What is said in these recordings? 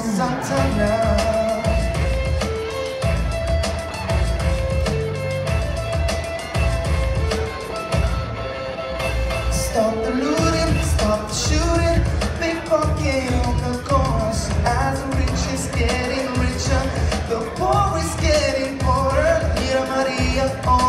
Stop the looting, stop the shooting, pickpocket on the corners. As the rich is getting richer, the poor is getting poorer. Mira Maria on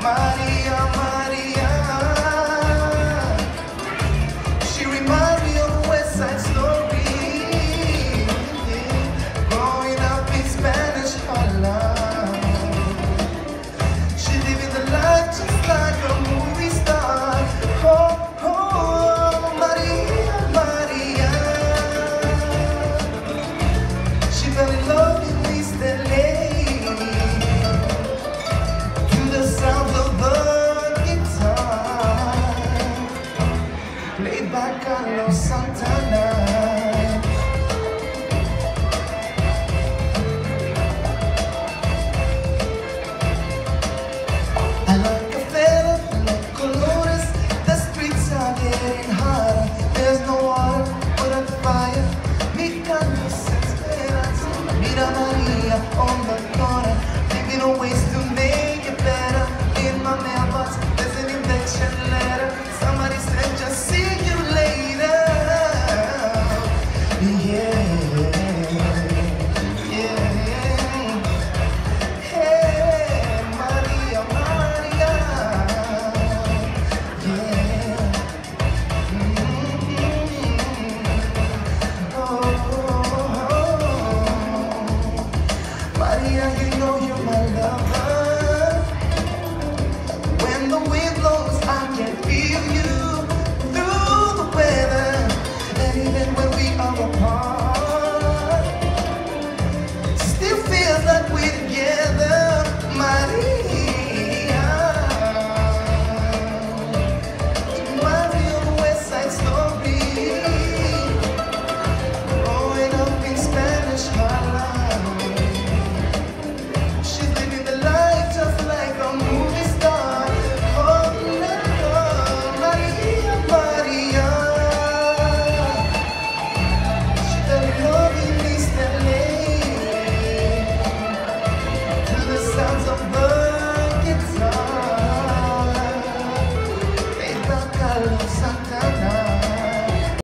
Maria. played by Carlos Santana. I like. The streets are getting hotter. There's no water but a fire. On the Yeah.